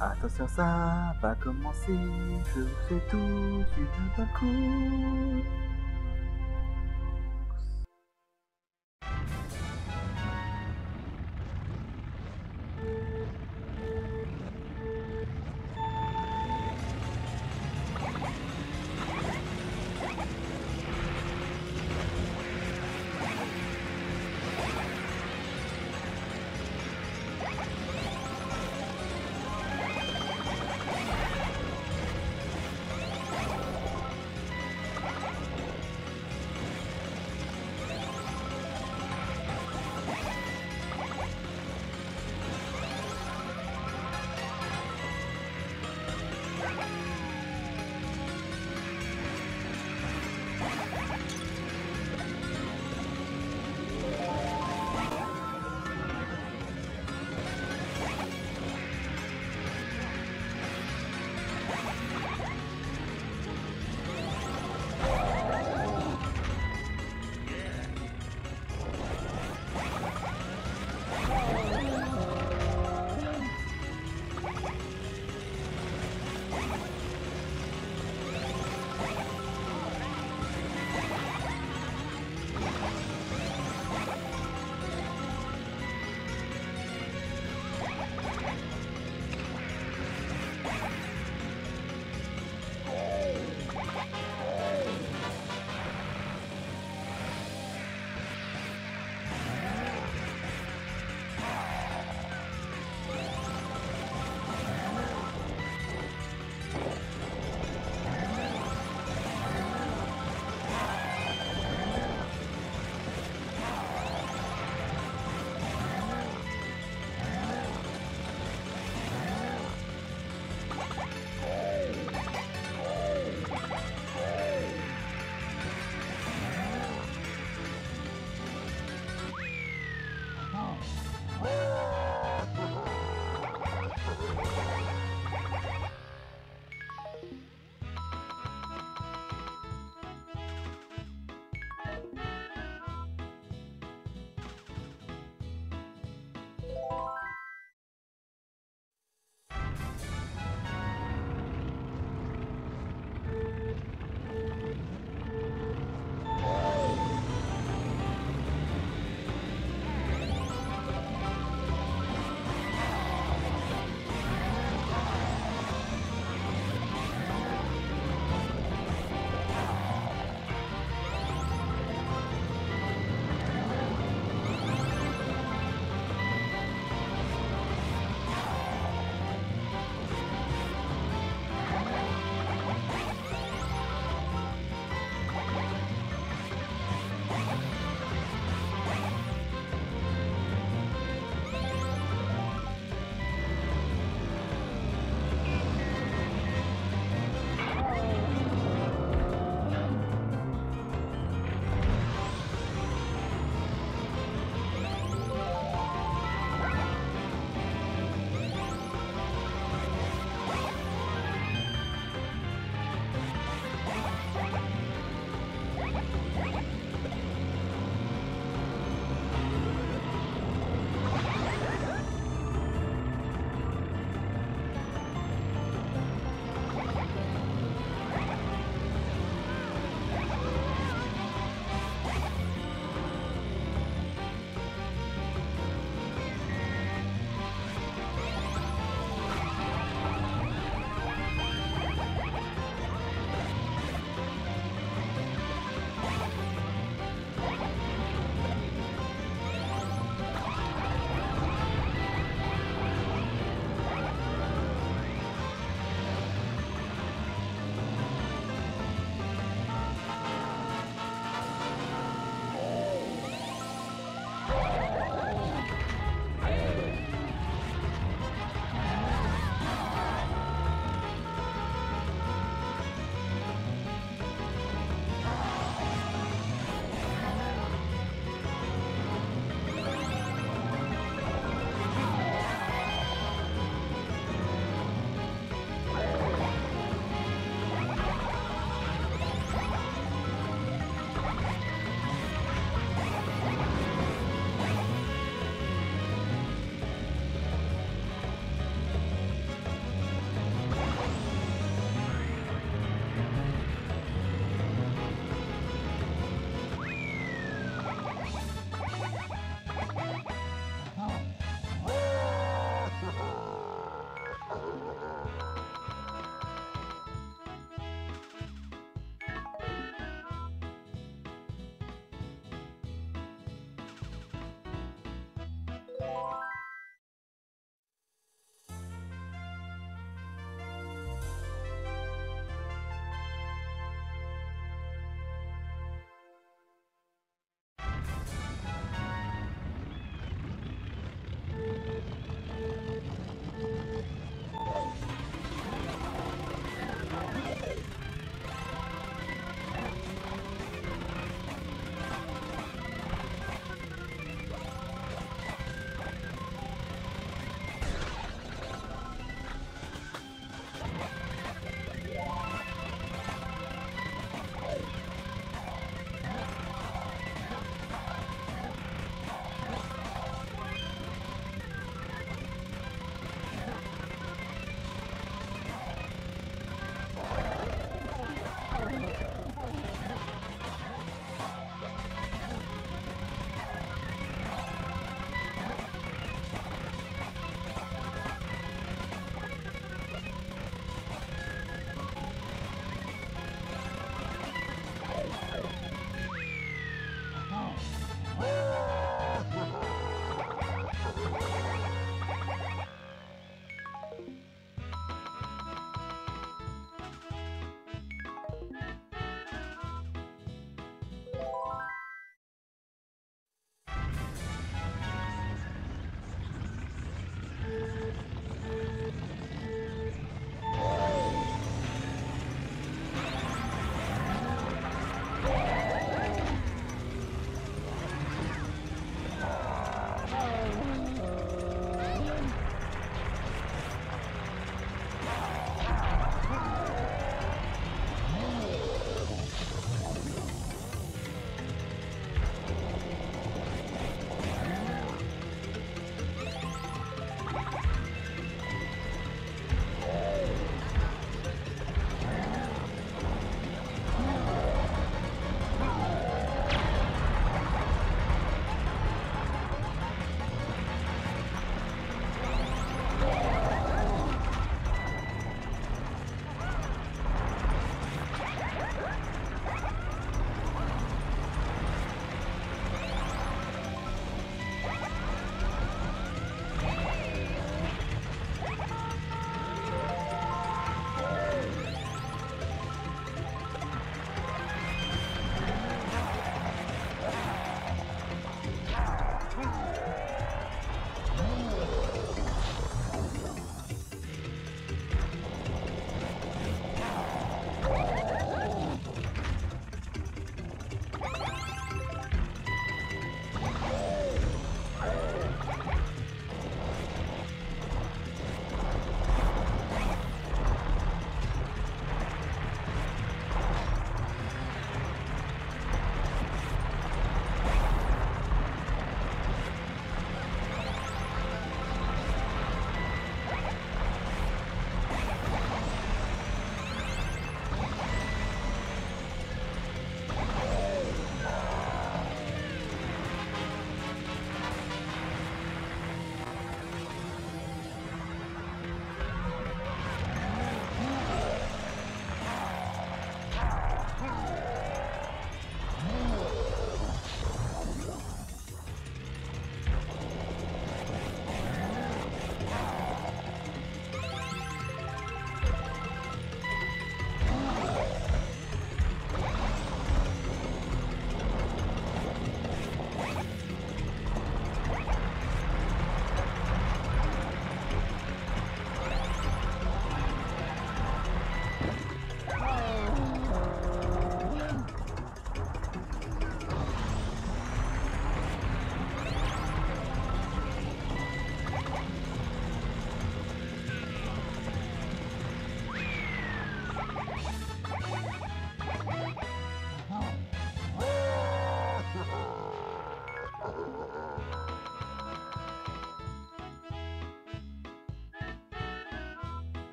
Attention, ça va commencer. Je vous fais tous une bonne course.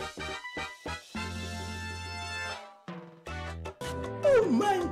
Oh my